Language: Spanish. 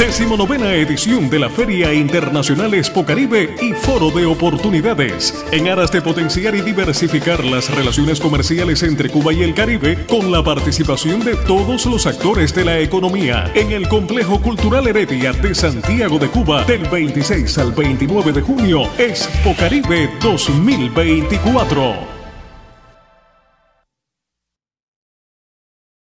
Decimonovena edición de la Feria Internacional Expo Caribe y Foro de Oportunidades. En aras de potenciar y diversificar las relaciones comerciales entre Cuba y el Caribe, con la participación de todos los actores de la economía, en el Complejo Cultural Heredia de Santiago de Cuba, del 26 al 29 de junio, Expo Caribe 2024.